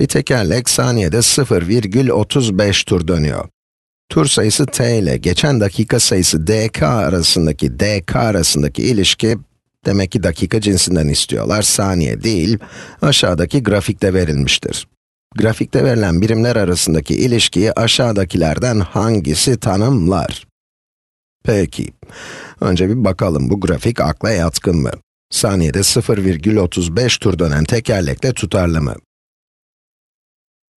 Bir tekerlek saniyede 0,35 tur dönüyor. Tur sayısı t ile geçen dakika sayısı dk arasındaki dk arasındaki ilişki, demek ki dakika cinsinden istiyorlar, saniye değil, aşağıdaki grafikte verilmiştir. Grafikte verilen birimler arasındaki ilişkiyi aşağıdakilerden hangisi tanımlar? Peki, önce bir bakalım bu grafik akla yatkın mı? Saniyede 0,35 tur dönen tekerlekle tutarlı mı?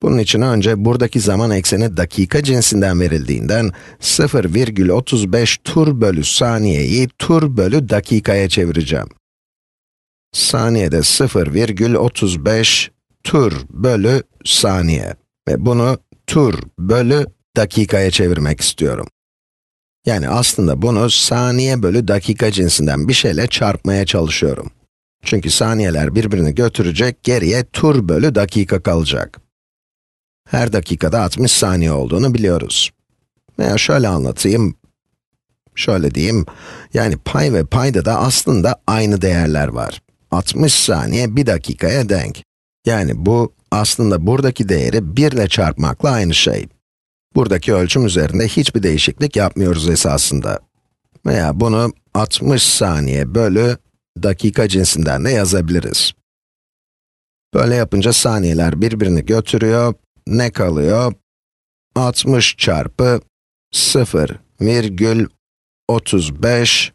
Bunun için önce buradaki zaman ekseni dakika cinsinden verildiğinden 0,35 tur bölü saniyeyi tur bölü dakikaya çevireceğim. Saniyede 0,35 tur bölü saniye ve bunu tur bölü dakikaya çevirmek istiyorum. Yani aslında bunu saniye bölü dakika cinsinden bir şeyle çarpmaya çalışıyorum. Çünkü saniyeler birbirini götürecek, geriye tur bölü dakika kalacak. Her dakikada 60 saniye olduğunu biliyoruz. Veya şöyle anlatayım, şöyle diyeyim, yani pay ve payda da aslında aynı değerler var. 60 saniye 1 dakikaya denk. Yani bu, aslında buradaki değeri 1 ile çarpmakla aynı şey. Buradaki ölçüm üzerinde hiçbir değişiklik yapmıyoruz esasında. Veya bunu 60 saniye bölü dakika cinsinden de yazabiliriz. Böyle yapınca saniyeler birbirini götürüyor, ne kalıyor? 60 çarpı 0,35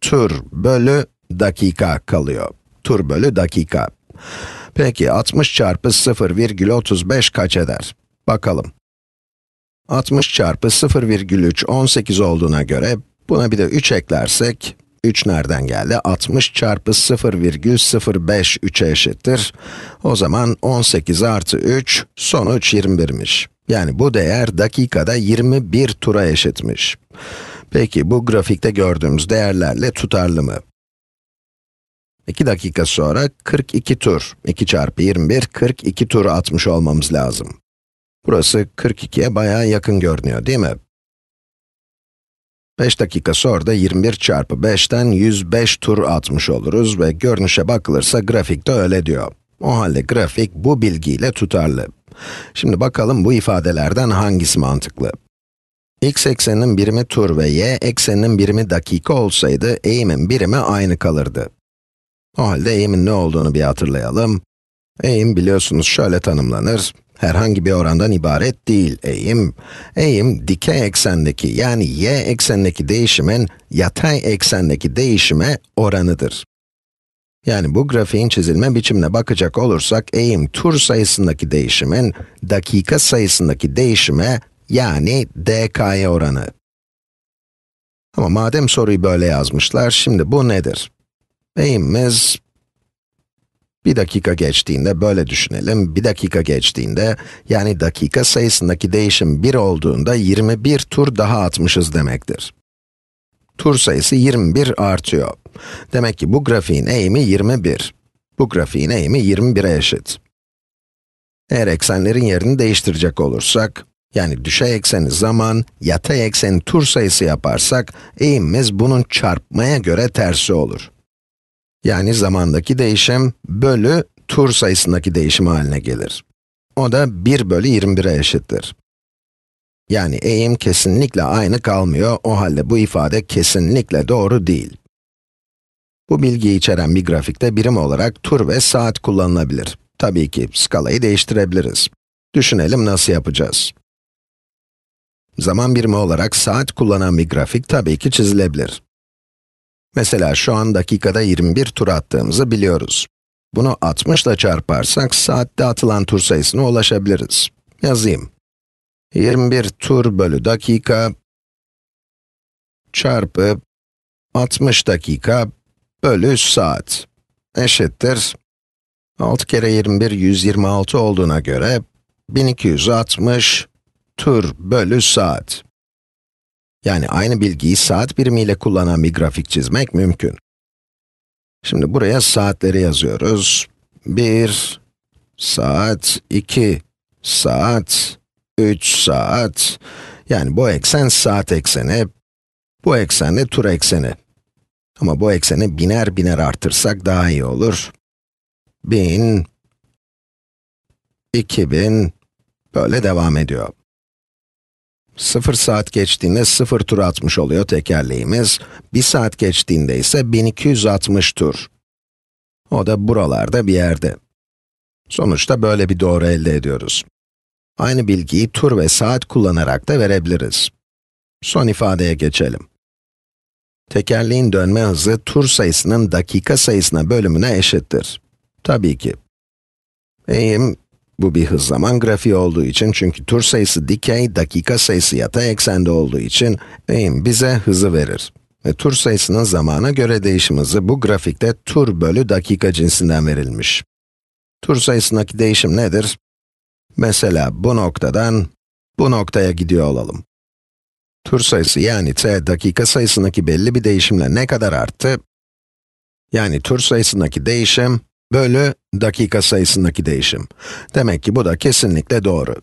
tur bölü dakika kalıyor. Tur bölü dakika. Peki 60 çarpı 0,35 kaç eder? Bakalım. 60 çarpı 0,3 18 olduğuna göre buna bir de 3 eklersek 3 nereden geldi? 60 çarpı 0,05 3'e eşittir. O zaman 18 artı 3, sonuç 21'miş. Yani bu değer dakikada 21 tura eşitmiş. Peki bu grafikte gördüğümüz değerlerle tutarlı mı? 2 dakika sonra 42 tur, 2 çarpı 21, 42 tur atmış olmamız lazım. Burası 42'ye bayağı yakın görünüyor değil mi? 5 dakika sonra da 21 çarpı 5'ten 105 tur atmış oluruz ve görünüşe bakılırsa grafikte öyle diyor. O halde grafik bu bilgiyle tutarlı. Şimdi bakalım bu ifadelerden hangisi mantıklı? x ekseninin birimi tur ve y ekseninin birimi dakika olsaydı eğimin birimi aynı kalırdı. O halde eğimin ne olduğunu bir hatırlayalım. Eğim biliyorsunuz şöyle tanımlanır herhangi bir orandan ibaret değil eğim. Eğim, dikey eksendeki yani y eksenindeki değişimin yatay eksendeki değişime oranıdır. Yani bu grafiğin çizilme biçimine bakacak olursak, eğim tur sayısındaki değişimin dakika sayısındaki değişime yani dk'ye oranı. Ama madem soruyu böyle yazmışlar, şimdi bu nedir? Eğimimiz bir dakika geçtiğinde böyle düşünelim, bir dakika geçtiğinde, yani dakika sayısındaki değişim 1 olduğunda 21 tur daha atmışız demektir. Tur sayısı 21 artıyor. Demek ki bu grafiğin eğimi 21. Bu grafiğin eğimi 21'e eşit. Eğer eksenlerin yerini değiştirecek olursak, yani düşey ekseni zaman, yatay ekseni tur sayısı yaparsak, eğimimiz bunun çarpmaya göre tersi olur. Yani zamandaki değişim bölü tur sayısındaki değişim haline gelir. O da 1 bölü 21'e eşittir. Yani eğim kesinlikle aynı kalmıyor, o halde bu ifade kesinlikle doğru değil. Bu bilgiyi içeren bir grafikte birim olarak tur ve saat kullanılabilir. Tabii ki skalayı değiştirebiliriz. Düşünelim nasıl yapacağız. Zaman birimi olarak saat kullanan bir grafik tabii ki çizilebilir. Mesela şu an dakikada 21 tur attığımızı biliyoruz. Bunu 60 ile çarparsak saatte atılan tur sayısına ulaşabiliriz. Yazayım. 21 tur bölü dakika çarpı 60 dakika bölü saat eşittir. 6 kere 21, 126 olduğuna göre 1260 tur bölü saat. Yani aynı bilgiyi saat birimiyle kullanan bir grafik çizmek mümkün. Şimdi buraya saatleri yazıyoruz. 1 saat, 2 saat, 3 saat. Yani bu eksen saat ekseni, bu eksen de tur ekseni. Ama bu ekseni biner biner artırsak daha iyi olur. 1000 2000, böyle devam ediyor. 0 saat geçtiğinde 0 tur atmış oluyor tekerleğimiz. 1 saat geçtiğinde ise 1260 tur. O da buralarda bir yerde. Sonuçta böyle bir doğru elde ediyoruz. Aynı bilgiyi tur ve saat kullanarak da verebiliriz. Son ifadeye geçelim. Tekerleğin dönme hızı tur sayısının dakika sayısına bölümüne eşittir. Tabii ki. Eğim, bu bir hız zaman grafiği olduğu için çünkü tur sayısı dikey, dakika sayısı yatay eksende olduğu için eğim bize hızı verir. Ve tur sayısının zamana göre değişim hızı bu grafikte tur bölü dakika cinsinden verilmiş. Tur sayısındaki değişim nedir? Mesela bu noktadan bu noktaya gidiyor olalım. Tur sayısı yani t dakika sayısındaki belli bir değişimle ne kadar arttı? Yani tur sayısındaki değişim bölü dakika sayısındaki değişim. Demek ki bu da kesinlikle doğru.